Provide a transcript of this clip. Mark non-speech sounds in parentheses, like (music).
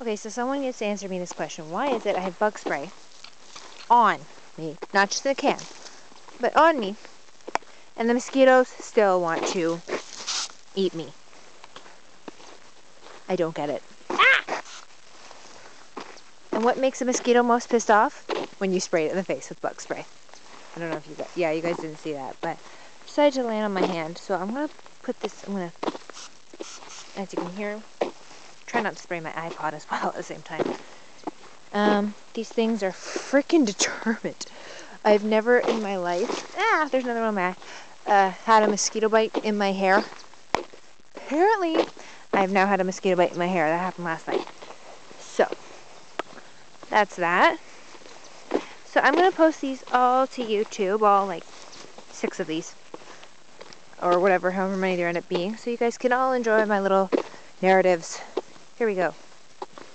Okay, so someone needs to answer me this question. Why is it I have bug spray on me, not just in a can, but on me, and the mosquitoes still want to eat me? I don't get it. Ah! And what makes a mosquito most pissed off? When you spray it in the face with bug spray. I don't know if you guys, yeah, you guys didn't see that, but I decided to land on my hand. So I'm to put this, I'm to, as you can hear, try not to spray my iPod as well (laughs) at the same time. Um, these things are freaking determined. I've never in my life, ah, there's another one my, uh, had a mosquito bite in my hair. Apparently, I've now had a mosquito bite in my hair. That happened last night. So, that's that. So I'm going to post these all to YouTube, all like six of these. Or whatever, however many there end up being. So you guys can all enjoy my little narratives. Here we go.